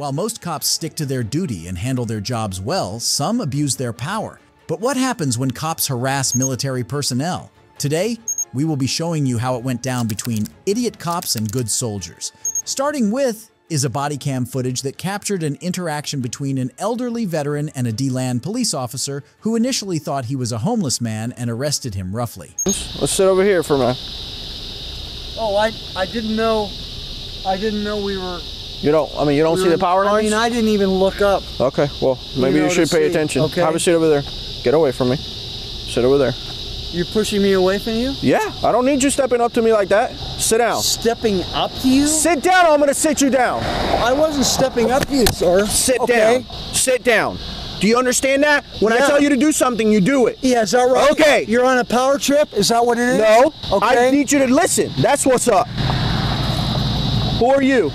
While most cops stick to their duty and handle their jobs well, some abuse their power. But what happens when cops harass military personnel? Today, we will be showing you how it went down between idiot cops and good soldiers. Starting with is a body cam footage that captured an interaction between an elderly veteran and a DeLand police officer who initially thought he was a homeless man and arrested him roughly. Let's sit over here for a minute. Oh, I I didn't know. I didn't know we were. You don't, I mean, you don't we see were- the power lines. I mean, I didn't even look up. Okay, well, maybe know you, should pay see, attention. okay? Have a seat over there. Get away from me. Sit over there. You're pushing me away from you. Yeah, I don't need you stepping up to me like that. Sit down. Stepping up to you. Sit down, I'm gonna sit you down. I wasn't stepping up to you, sir. Sit okay. down. Sit down. Do you understand that? When I tell you to do something, you do it. Yeah, is that right? Okay. You're on a power trip. Is that what it is? No, Okay. I need you to listen. That's what's up. Who are you?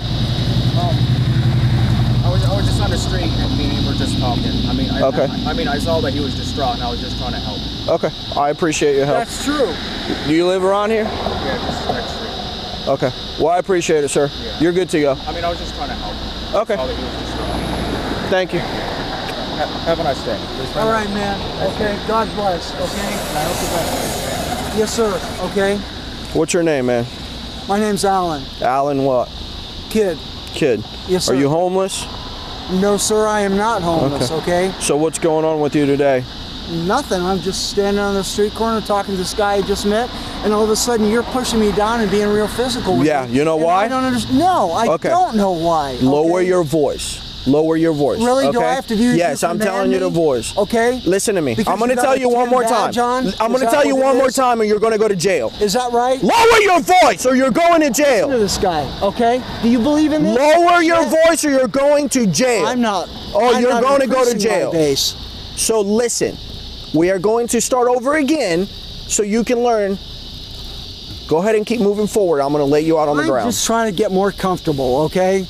I was, I was just on the street and me and him were just talking. I mean, I, Okay. I, I mean, I saw that he was distraught and I was just trying to help. Okay, I appreciate your help. That's true. Do you live around here? Yeah, just next street. Okay. Well, I appreciate it, sir. Yeah. You're good to go. I mean, I was just trying to help. Okay. Saw that he was distraught. Thank you. Have a nice day. All right, man. Okay. God bless. Okay. I hope the best. Yes, sir. Okay. What's your name, man? My name's Alan. Alan what? Kid. Kid. Yes, sir. Are you homeless? No, sir. I am not homeless. Okay. So what's going on with you today? Nothing. I'm just standing on the street corner talking to this guy I just met, and all of a sudden you're pushing me down and being real physical with Yeah, me. Yeah, you know And why? I don't understand. No, I Okay. don't know why. Lower your voice. Lower your voice. Really? Do? I have to do this Yes, to I'm telling you the voice. Okay. Listen to me. Because I'm going to tell you one more time. John? I'm going to tell you one more time, and you're going to go to jail. Is that right? Lower your voice, or you're going to Listen to jail. this guy. Okay. Do you believe in this? Lower your Yeah. voice, or you're going to jail. I'm not. Oh, I'm you're not going to go to jail. Base. So listen, we are going to start over again, so you can learn. Go ahead and keep moving forward. I'm going to lay you out on the ground. I'm just trying to get more comfortable. Okay.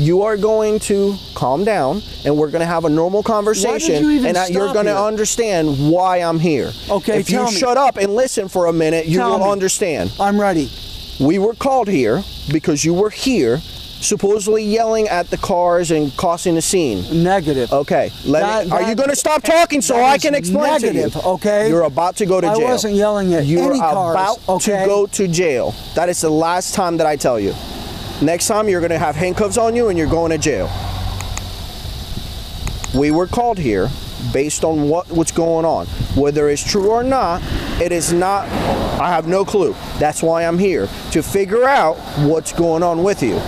You are going to calm down and we're going to have a normal conversation you even and I- you're going to understand why I'm here. Okay, If you me. shut up and listen for a minute, you Tell will me. understand. I'm ready. We were called here because you were here supposedly yelling at the cars and causing a scene. Negative. Okay, let That- me, are you going to stop talking so I can explain negative, to you? okay? You're about to go to jail. I wasn't yelling at You're any cars, about okay? to go to jail. That is the last time that I tell you. Next time you're going to have handcuffs on you and you're going to jail. We were called here based on what what's going on. Whether it's true or not, it is not I have no clue. That's why I'm here to figure out what's going on with you.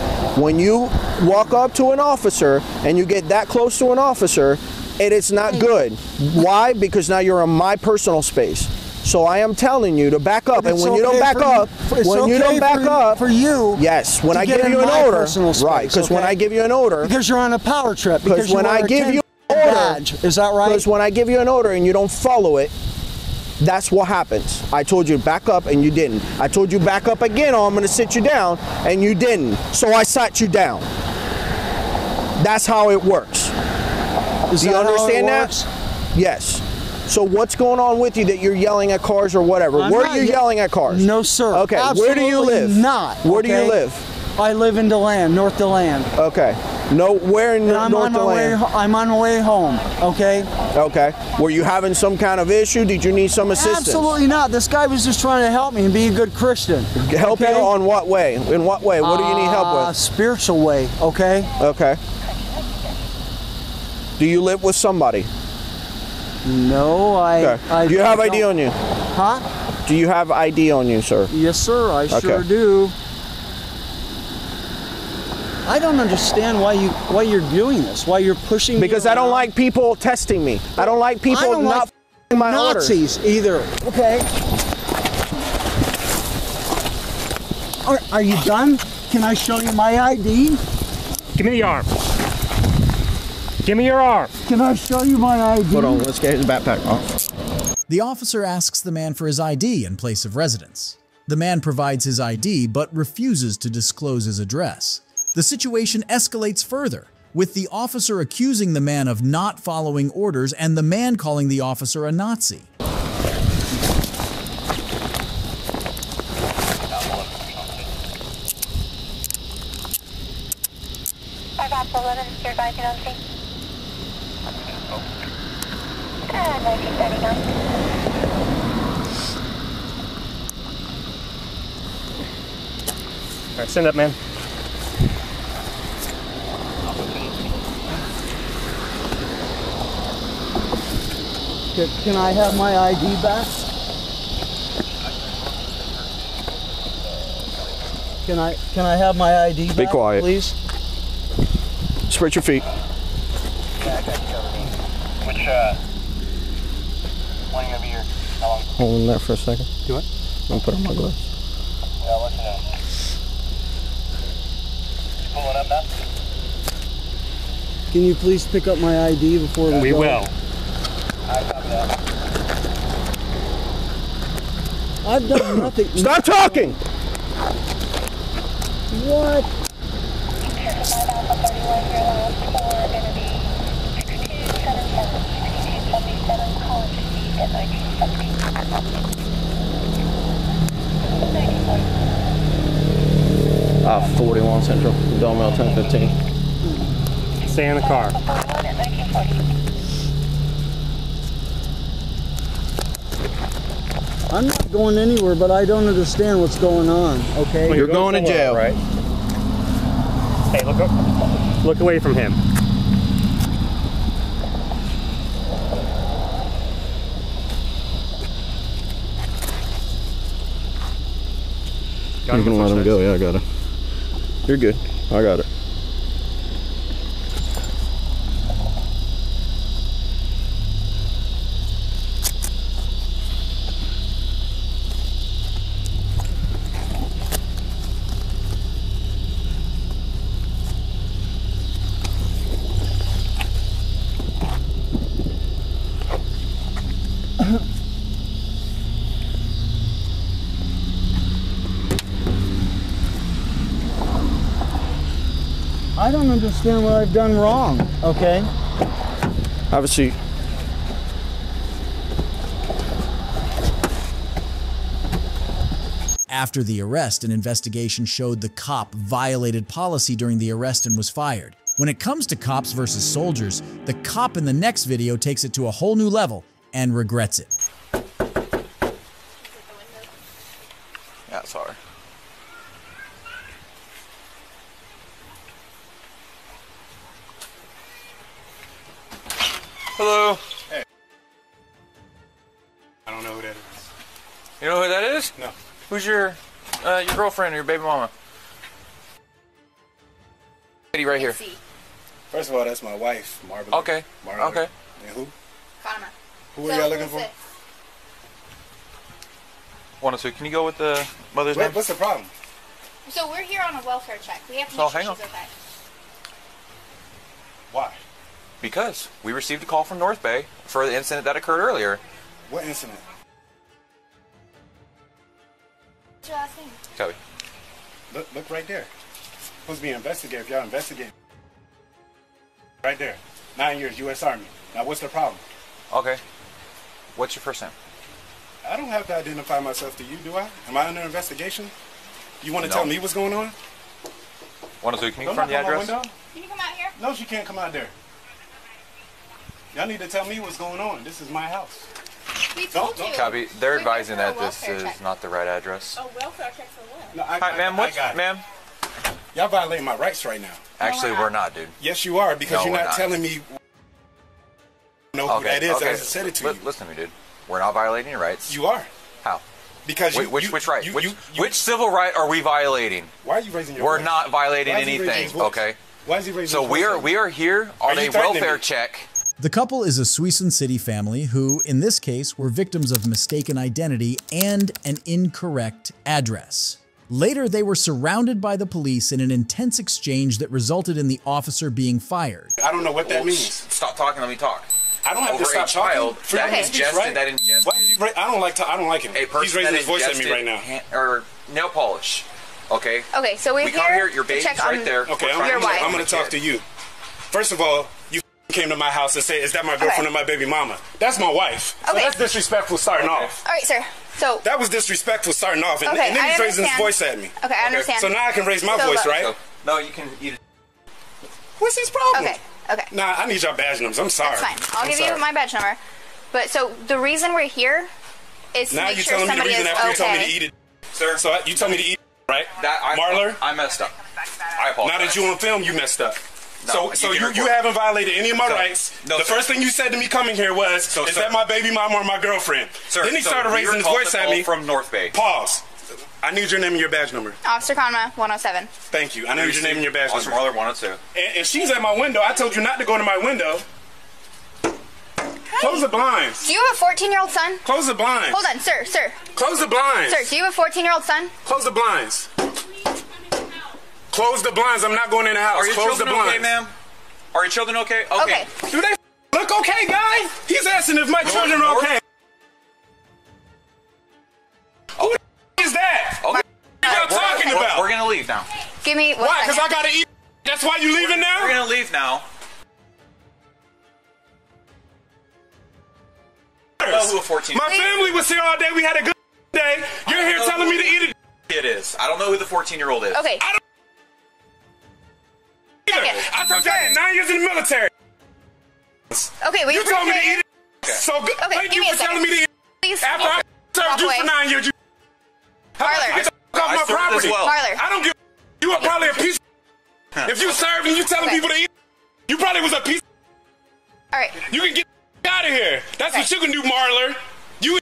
When you walk up to an officer and you get that close to an officer, it is not good. Why? Because now you're in my personal space. So I am telling you to back up, and when you don't back up, it's when you don't back for- up, for you yes, when I give you an order, space, right? Because when? I give you an order, Because you're on a power trip. Because when I give you an order, badge. Is that right? Because when I give you an order and you don't follow it, that's what happens. I told you to back up and you didn't. I told you back up again or I'm going to sit you down and you didn't. So I sat you down. That's how it works. Is Do you that understand that? Yes. So what's going on with you that you're yelling at cars or whatever? I'm Where are you ye- yelling at cars? No, sir. Okay. Where do you live? Not. Where do you live? I live in Deland, North Deland. Okay. No, where in And I'm North on my way. I'm on my way home. Okay. Okay. Were you having some kind of issue? Did you need some assistance? Absolutely not. This guy was just trying to help me and be a good Christian. Help okay? you on what way? In what way? What do you need help Uh, with? Spiritual way. Okay. Okay. Do you live with somebody? No, I. Okay. I do you have I ID on you? Huh? Do you have ID on you, sir? Yes, sir. I sure do. I don't understand why you why you're doing this. Why you're pushing me Because I don't like people testing me. I don't like people I don't not like f***ing my orders. Nazis either. Okay. Are, are you done? Can I show you my ID? Give me the arm. Give me your arm. Can I show you my ID? Hold on, let's get his backpack off. The officer asks the man for his ID and place of residence. The man provides his ID but refuses to disclose his address. The situation escalates further, with the officer accusing the man of not following orders and the man calling the officer a Nazi. I got the letter. You're advising on scene? Uh, 1939. All right, send up, man. Can, can I have my ID back? Can I can I have my ID back? Be quiet. please. Spread your feet. Which, uh, when are you gonna be here? How long? Hold on that for a second. Do what? I'm gonna put on my gloves. Yeah, I'll let you know. You pulling up now? Can you please pick up my ID before we, We go? will. I copy that. I've done nothing. Stop talking! What? 5 Alpha 31, your last four are going to be 6277, 6277, calling to speed at 1970. 1940. Ah, 41 Central, Delmel 1015. Stay in the car. Alpha 41 at 1940. I'm not going anywhere, but I don't understand what's going on. Okay. Well, You're going to jail. Right. Hey, look, up- look away from him. Got You can let him go. Yeah, I got it. You're good. I got it. I don't understand what I've done wrong. Okay. Have a seat. After the arrest, an investigation showed the cop violated policy during the arrest and was fired. When it comes to cops versus soldiers, the cop in the next video takes it to a whole new level and regrets it. Yeah, sorry. Is? No. Who's your uh, your girlfriend or your baby mama? Lady right here. First of all, that's my wife, Marble. Okay. Marla. Okay. And who? Karma. Who are y'all looking for? One or two. Can you go with the mother's What, name? what's the problem? So we're here on a welfare check. We have to So make sure hang on. okay. Why? Because we received a call from North Bay for the incident that occurred earlier. What incident? What's your last name? Cubby. Look, look right there. Supposed to be investigated. If y'all investigate. Right there. Nine years, U.S. Army. Now, what's the problem? Okay. What's your first name? I don't have to identify myself to you, do I? Am I under investigation? You want to No. tell me what's going on? One or two. Can you Don't confirm the knock on my address? Can you come out here? No, she can't come out there. Y'all need to tell me what's going on. This is my house. We told don't you. Copy. They're We're advising that this welfare is check. not the right address. A welfare check for what? No, I, Hi, ma'am. I, What's, I got it. ma'am? Y'all violating my rights right now. Actually, we're we're not. not, dude. Yes, you are because No, you're not, not. telling me. Know who Okay. that is? okay. I said it to Li- you. Listen to me, dude. We're not violating your rights. You are How? because Wait, you, which you- which right? you- which you- you- which civil right are we violating? Why are you raising your We're voice? not violating Why is he raising anything. his voice? Okay. Why is he raising? So his we are we are here on you a welfare me? check. The couple is a Suisun City family who, in this case, were victims of mistaken identity and an incorrect address. Later, they were surrounded by the police in an intense exchange that resulted in the officer being fired. I don't know what that means. Stop talking. Let me talk. I don't have Over to stop a child talking. Freedom that of speech, ingested right? that ingested Why is he ra- I don't like. To, I don't like him. a person He's raising his voice at me right now. hand- or nail polish. Okay. Okay, so we're We here, come here. Your to baby's check right on there. Okay, I'm, trying Your to wife. I'm going to talk to you. First of all, you came to my house and said, "Is that my girlfriend Okay. or my baby mama?" That's my wife. So Okay. that's disrespectful starting Okay. off. All right, sir. So That was disrespectful starting off, and, Okay, and then I he's raising his voice at me. okay, I understand. So now I can raise my So voice, right? So, no, you can eat. What's his problem? Okay, okay. Nah, I need your badge numbers. I'm sorry. That's fine. I'll I'm give sorry. you my badge number. But so the reason we're here is to Now make you're sure telling me the reason is after you okay. told me to eat it. Sir, So you told me to eat it, right? that I, Marler? I messed up. I apologize. Now that you on film, you messed up. No, so you so you, you haven't violated any of my No. rights. No, the sir. first thing you said to me coming here was, So, "Is sir. that my baby mom or my girlfriend?" Sir, then he so started raising his voice at me. from North Bay. Pause. I need your name and your badge number. Officer Conma, 107. Thank you. I need your name and your badge Officer number. Marler 102. And, and she's at my window. I told you not to go to my window. Close the blinds. Do you have a 14 year old son? Close the blinds. Hold on, sir, sir. Close the blinds. Sir, do you have a 14 year old son? Close the blinds. Close the blinds. I'm not going in the house. Are your Close the children blinds. okay, ma'am? Are your children okay? Okay. Do they look okay, guy? He's asking if my children are North- okay. Who the is that? Okay. What y'all We're- talking we're- about? We're gonna leave now. Give me one Why? Because I gotta eat. That's why you leaving now? We're gonna leave now. I don't who a 14 My family was here all day. We had a good day. You're here telling me to eat it. it is. I don't know who the 14 year old is. Okay. I don't either. Second. I told you I did nine years in the military. Okay, will you, You told me to eat it. So good. Okay, Thank give you me a for telling second. me to eat Please. it. After I served Walk you away. for nine years, you. How about you Marler. get the fuck off I my property? well. Marler. I don't give. You were probably a piece. If you served and you telling Okay. people to eat, you probably was a piece. All right. You can get out of here. That's what you can do, Marler. You.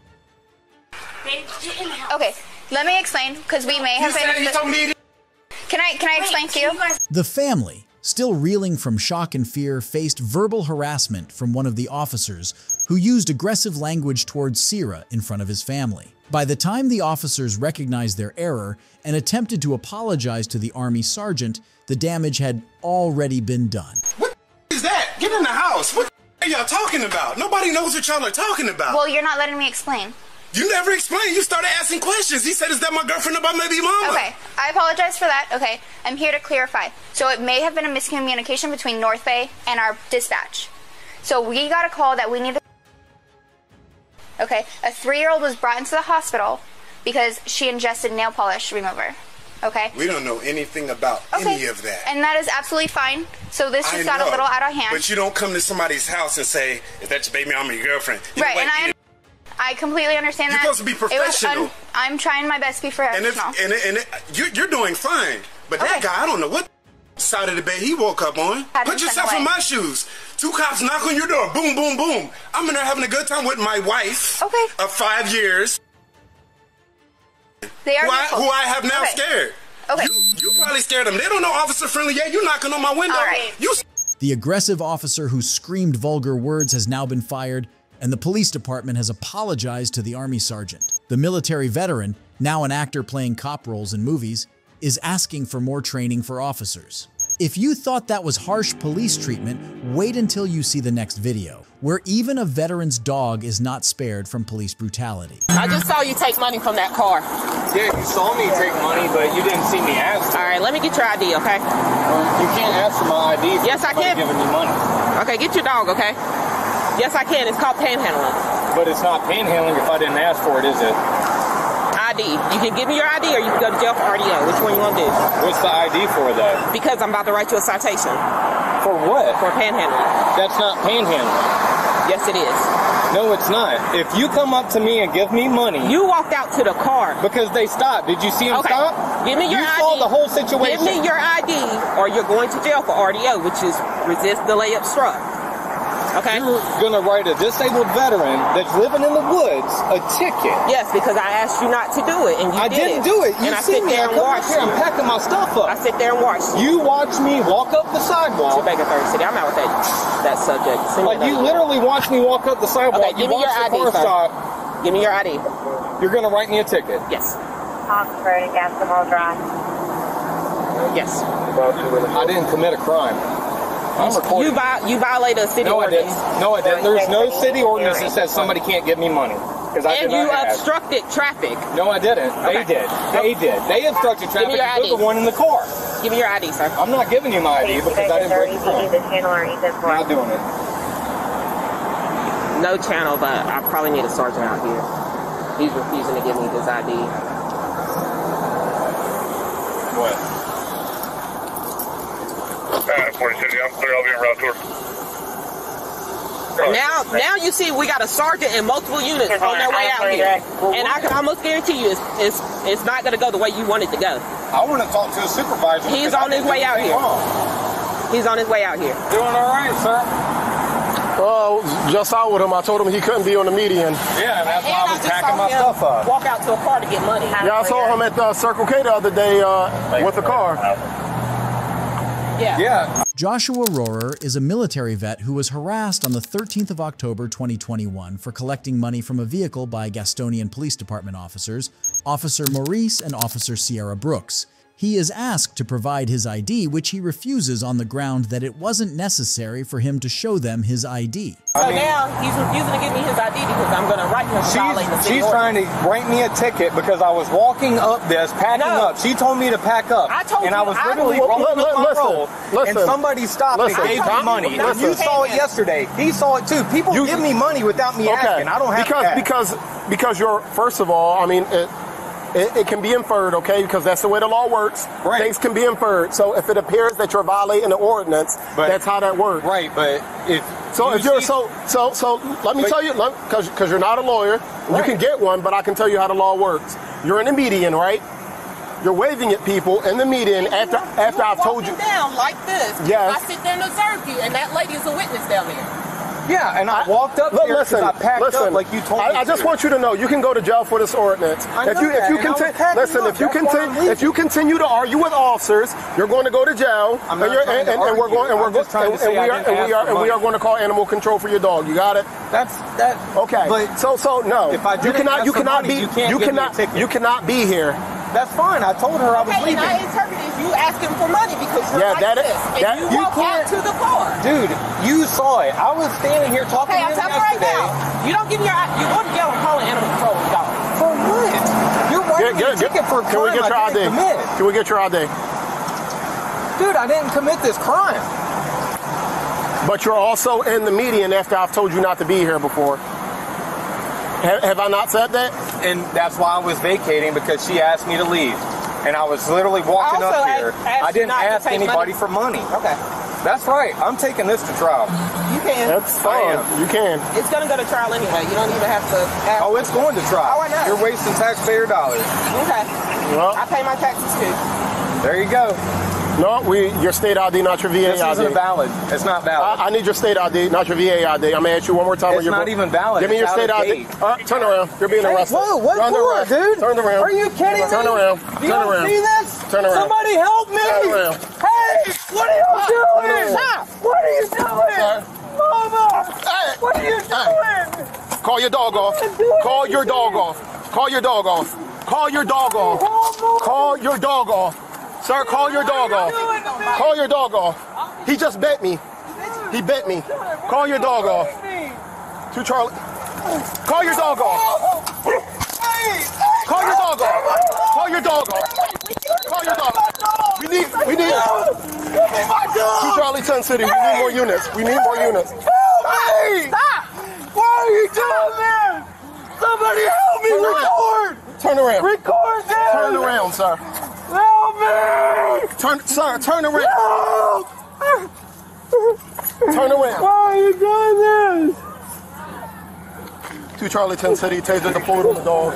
Okay. Let me explain because we may You have said been. you told me to. Can I can I explain to you? The family, still reeling from shock and fear, faced verbal harassment from one of the officers who used aggressive language towards Sierra in front of his family. By the time the officers recognized their error and attempted to apologize to the Army sergeant, the damage had already been done. What is that? Get in the house. What are y'all talking about? Nobody knows what y'all are talking about. Well, you're not letting me explain. You never explained. You started asking questions. He said, "Is that my girlfriend or my baby mama?" Okay, I apologize for that. Okay, I'm here to clarify. So it may have been a miscommunication between North Bay and our dispatch. So we got a call that we need to. Okay, a three-year-old was brought into the hospital because she ingested nail polish remover. Okay. We don't know anything about Okay. any of that. And that is absolutely fine. So this I just got a little out of hand. But you don't come to somebody's house and say, "Is that your baby mama or your girlfriend?" You right, know, and I, I completely understand You're that. supposed to be It was professional. I'm trying my best to be and if professional. and, it, and it, you're, you're doing fine. But that guy, I don't know what side of the bed he woke up on. Had Put yourself in my shoes. Two cops knock on your door. Boom, boom, boom. I'm in there having a good time with my wife Okay. of five years, they are who I, who I have now Okay. scared. Okay. You, you probably scared them. They don't know officer friendly yet. You knocking on my window. All right. You The aggressive officer who screamed vulgar words has now been fired, and the police department has apologized to the Army sergeant. The military veteran, now an actor playing cop roles in movies, is asking for more training for officers. If you thought that was harsh police treatment, wait until you see the next video, where even a veteran's dog is not spared from police brutality. I just saw you take money from that car. Yeah, you saw me take money, but you didn't see me ask. All right, let me get your ID, okay? You can't ask for my ID. Yes, I somebody can. Giving me money, Okay, get your dog, okay? Yes, I can. It's called panhandling. but it's not panhandling if I didn't ask for it, is it? ID. You can give me your ID or you can go to jail for RDO. Which one you want to do? What's the ID for that? Because I'm about to write you a citation For what? for panhandling. That's not panhandling. Yes, it is. No, it's not. If you come up to me and give me money, You walked out to the car. because they stopped. Did you see them Okay. stop? Give me your you ID. saw the whole situation. Give me your ID or you're going to jail for RDO, which is resist, delay, obstruct. Okay? You're gonna write a disabled veteran that's living in the woods a ticket. Yes, because I asked you not to do it and you I did didn't do it. You and I sit me. there I and come watch here. I'm packing my stuff up. I sit there and watch you. You watch me walk up the sidewalk. Jamaica Third City. I'm out with that that subject. Send Like you literally watch me walk up the sidewalk. Okay, give you me your the ID, car stop. Give me your ID. You're gonna write me a ticket. Yes. Oxford and Drive. Yes. I didn't commit a crime. I'm You recording. vi- you violated a city no, I ordinance. didn't. No, I didn't. There's no city ordinance that says somebody can't give me money. Because I And you not ask. obstructed traffic. No, I didn't. They Okay. did. They did. They obstructed traffic. your and You're ID. the one in the car. Give me your ID, sir. I'm not giving you my ID because I didn't break the law. the channel or Ethan I'm not doing it. No channel, but I probably need a sergeant out here. He's refusing to give me his ID. What? 47, I'm clear. I'll be en route to her. Now, now you see we got a sergeant and multiple units on their way out here, and I can almost guarantee you, it's it's, it's not going to go the way you want it to go. I want to talk to a supervisor. He's on his way out here. wrong. He's on his way out here. Doing all right, sir. Well, just out with him. I told him he couldn't be on the median. Yeah, that's why I was just packing saw my him stuff up. Walk out to a car to get money. Yeah, I saw him at the Circle K the other day uh, with a car. Yeah. Yeah. Joshua Rohrer is a military vet who was harassed on the 13th of October 2021 for collecting money from a vehicle by Gastonia Police Department officers, Officer Maurice and Officer Sierra Brooks. He is asked to provide his ID, which he refuses on the ground that it wasn't necessary for him to show them his ID. So now he's refusing to give me his ID because I'm going to write him for violating the She's, city she's ordinance. trying to write me a ticket because I was walking up this, packing No. up. She told me to pack up. I told and I was I literally was- rolling Li- up my listen, roll, listen, and somebody stopped listen. and gave me Tom, money. And you saw it yesterday. He saw it too. People You- give me money without me asking. I don't have because to ask. because because you're first of all, I mean it, it, it can be inferred, okay? Because that's the way the law works. Right. Things can be inferred. So if it appears that you're violating the ordinance, But- that's how that works. Right, but if So you if you're see- so so so let me But- tell you because because you're not a lawyer, you can get one, but I can tell you how the law works. You're in the median, right? You're waving at people in the median after after I've told you. Walking down like this. Yes. I sit there and observe you, and that lady is a witness down there. Yeah, and I, walked up Look, here because listen, I packed listen. up like you told me. I, I just to. want you to know you can go to jail for this ordinance. I if know you if that, you and I was continue, listen, up. if you That's why I'm continue, if you continue to argue with officers, you're going to go to jail. I'm and, not you're, and, to and, and we're going and we're just going and, to and we are and we are and we are going to call animal control for your dog. You got it? That's that. Okay. But so so no, If I you cannot you cannot be you can't give cannot you cannot be here. that's fine. I told her I was Okay, and leaving. I interpret it as you asking for money because you're Yeah, like that is- this, and that- you, you walk out can't- to the car. Dude, you saw it. I was standing here talking Okay, to I'm him telling you right now. You don't give me your you go to jail and call an animal control dog. For what? You're writing me a ticket for a can we crime get your I ID? didn't commit. Can we get your ID? Dude, I didn't commit this crime. But you're also in the median after I've told you not to be here before. Have, have I not said that? And that's why I was vacating because she asked me to leave. And I was literally walking up asked- here. asked I didn't ask anybody money. for money. Okay, That's right. I'm taking this to trial. you can. That's fine. You can. It's gonna go to trial anyway. You don't even have to. Ask. Oh, it's going to trial. Oh, I know. You're wasting taxpayer dollars. Okay, Well, I pay my taxes too. There you go. No, we your state ID, not your VA This ID. isn't valid. It's not valid. I, I need your state ID, not your VA ID. I'm gonna ask you one more time. It's not even valid. Give me your state ID. right, uh, turn around. You're being Hey, arrested. whoa, what Turn for, around. dude? Turn around. Are you kidding Turn me? around. You Turn don't around. see this? Turn around. Somebody help me! Turn around. Hey, what are you ah, doing? Stop. Ah, what are you doing? Mama! Hey. What are you Hey. doing? Call your dog off. Call your dog off. Call your dog off. Call your dog off. Call your dog off. Sir, call your dog off. Call your dog off. He just bit me. He bit me. Call your dog off. To Charlie. Call your dog off. Call your dog off. Call your dog off. Call your dog. We need, we need. To Charlie 10 City. We need more units. We need more units. Hey! Stop! Why are you doing this? Somebody help me record! Turn around. Record this! Turn around, sir. Help me! Turn, sir, turn around. Help! Turn around. Why are you doing this? To Charlie 10 City, taser deployed on the dog.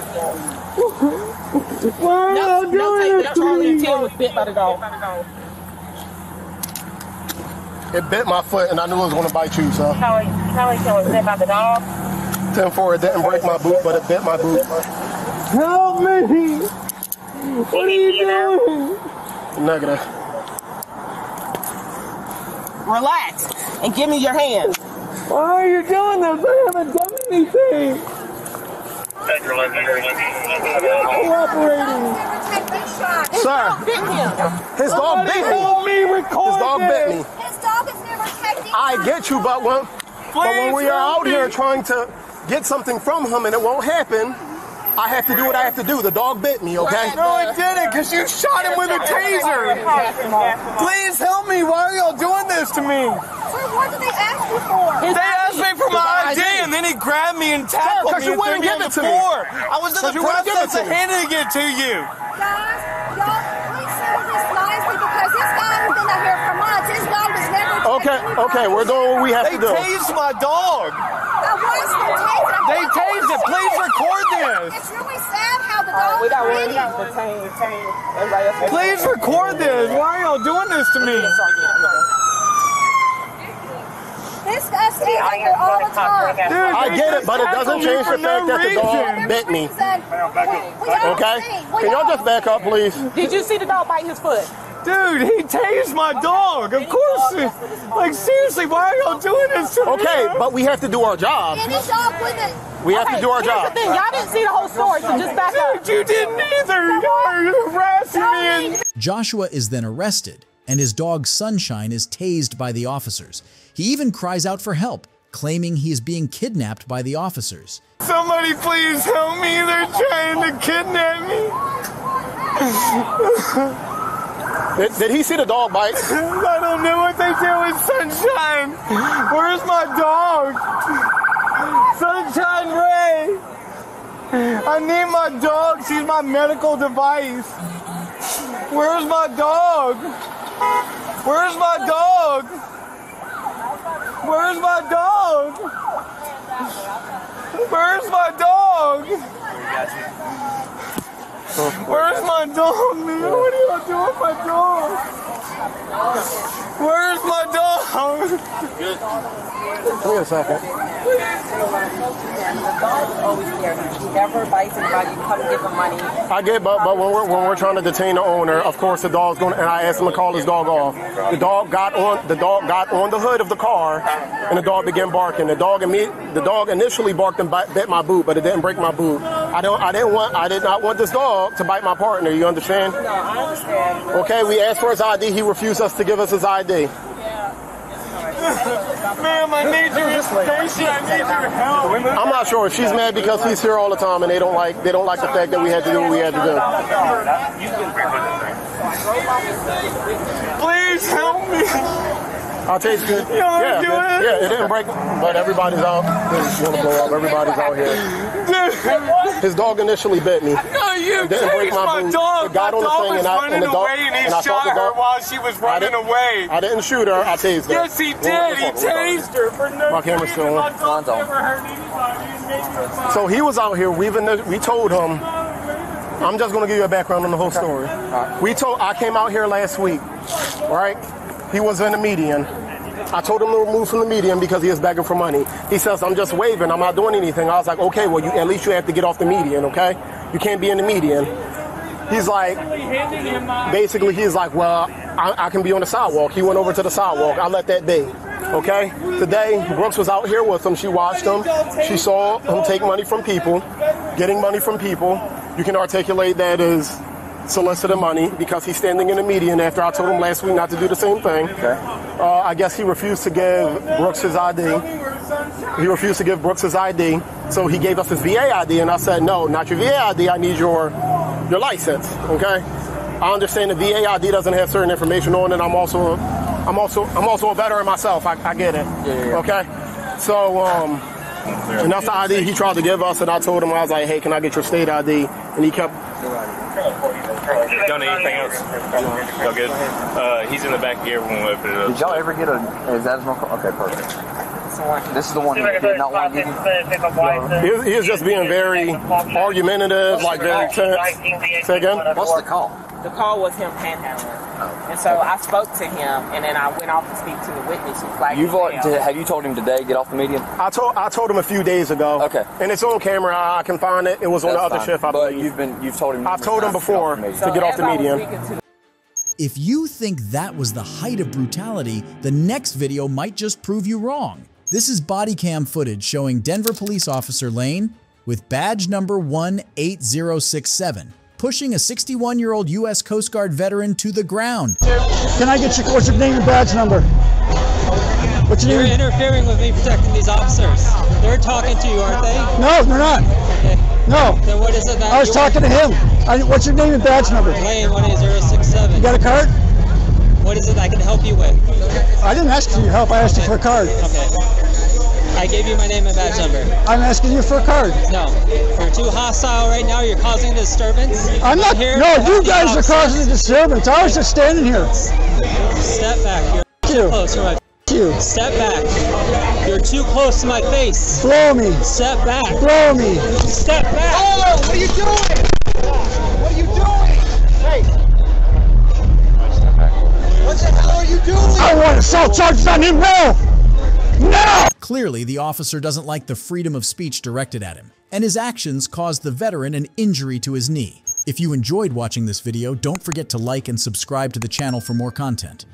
Why are No, you no, doing this that to Charlie and me? Tim was bit by the dog. It bit my foot and I knew it was going to bite you, so. Charlie, Charlie Tim was bit by the dog. 10 4, it didn't break my boot, but it bit my boot. Help me! What are you doing? I'm not gonna. Relax and give me your hand. Why are you doing this? I haven't done anything. Central engineering. Cooperating. Sir, his dog bit me. Help me record His dog bit me. His dog is never taking I get you, but when, but when we are out here trying to get something from him and it won't happen, I have to do what I have to do. The dog bit me, okay? No, it didn't, because you shot him with a taser. Please help me. Why are y'all doing this to me? What did they ask you for? They asked me for my ID, and then he grabbed me and tackled 'cause me you and threw wouldn't give the it to me. I was in the you wouldn't give it process of handing it to you. Okay, okay, we're doing what we have They to do. They tased my dog. They tased it. Please record this. It's really sad how the dog we got is one bleeding. detained, detained. Everybody else. Please record this. Why are y'all doing this to me? This guy stays up there all the time. Dude, I get it, but it doesn't tackled me change the fact no that the dog reason. bit me. Okay? Okay? Can y'all just back up, please? Did you see the dog bite his foot? Dude, he tased my dog. Of course. Like, seriously, why are y'all doing this to me? Okay, but we have to do our job. Any dog with it. We have to do our Here's the job. thing, y'all didn't see the whole story, so just back up. Dude, you didn't either. You're harassing me. And- Joshua is then arrested, and his dog Sunshine is tased by the officers. He even cries out for help, claiming he is being kidnapped by the officers. Somebody please help me. They're trying to kidnap me. Did, did he see the dog bite? I don't know what they do with Sunshine. Where's my dog? Sunshine Ray. I need my dog. She's my medical device. Where's my dog? Where's my dog? Where's my dog? Where's my dog? Where's my dog, man? What are y'all doing with my dog? Where's my dog? Wait a second. The dog's always there. He never bites anybody. You come and give him money. I get, but but when we're when we're trying to detain the owner, of course the dog's going. to And I asked him to call his dog off. The dog got on the dog got on the hood of the car, and the dog began barking. The dog imme- the dog initially barked and bite, bit my boot, but it didn't break my boot. I don't I didn't want I did not want this dog to bite my partner. You understand? No, I understand. Okay, we asked for his ID. He refused us to give us his ID. Ma'am, I need your information. I need your help. I'm not sure. If she's mad because he's here all the time, and they don't like they don't like the fact that we had to do what we had to do. Please help me. I'll take it. You Yeah, wanna it- it? yeah, it didn't break, but everybody's out. They want to blow up. Everybody's out here. His dog initially bit me. No, you didn't break my boot. dog. It got my on the dog thing was and I- and the dog- away and he and shot her dog- while she was running didn't- away. I didn't shoot her. I tased her. Yes, he did. He tased her for no My camera's still on. My dog never hurt anybody. He made me a So he was out here. We've been, we told him. I'm just going to give you a background on the whole story. We told. I came out here last week, right? He was in the median. I told him to remove from the median because he was begging for money. He says, "I'm just waving. I'm not doing anything." I was like, "Okay, well, you, at least you have to get off the median, okay? You can't be in the median." He's like, basically, he's like, "Well, I, I can be on the sidewalk." He went over to the sidewalk. I let that be. Okay. Today, Brooks was out here with him. She watched him. She saw him take money from people, getting money from people. You can articulate that as soliciting money because he's standing in the median after I told him last week not to do the same thing. Okay. Uh, I guess he refused to give Brooks his ID. He refused to give Brooks his ID, so he gave us his VA ID, and I said, "No, not your VA ID. I need your your license." Okay. I understand the VA ID doesn't have certain information on it. I'm also, I'm also, I'm also a veteran myself. I, I get it. Okay. So, um, and that's the ID he tried to give us, and I told him I was like, "Hey, can I get your state ID?" And he kept Done anything else? Y'all good? Uh, he's in the back here when we open it up. Did y'all ever get a? Is that his real Okay, perfect. This is the one he did not want to give you. He was, he was just being very argumentative, like very tense. Say again? What's the call? The call was him panhandling. Oh. And so I spoke to him, and then I went off to speak to the witness who flagged You've him al- down. did- have you told him today get off the median? I told I told him a few days ago. Okay. And it's on camera. I can find it. It was on the other fine. shift. I But believe. you've been you've told him. I've told him before to get off the median. If you think that was the height of brutality, the next video might just prove you wrong. This is body cam footage showing Denver police officer Lane with badge number 18067 pushing a 61 year old U.S. Coast Guard veteran to the ground. Can I get your what's your name and badge number? What's your You're name? interfering with me protecting these officers. They're talking to you, aren't they? No, they're not. No. Then what is it that I was talking to him. I, what's your name and badge number? Lane 18067. You got a card? What is it I can help you with? I didn't ask you for your help. I asked you for a card. Okay. I gave you my name and badge number. I'm asking you for a card. No. You're too hostile right now. You're causing a disturbance. I'm not. here No, you guys are causing a disturbance. I was just standing here. Step back. You're too close. You're my you. Step back. You're too close to my face. Blow me. Step back. Blow me. Step back. Oh, what are you doing? What are you doing? Hey. What the hell are you doing? I want assault charges on him now. Now. Clearly, the officer doesn't like the freedom of speech directed at him, and his actions caused the veteran an injury to his knee. If you enjoyed watching this video, don't forget to like and subscribe to the channel for more content.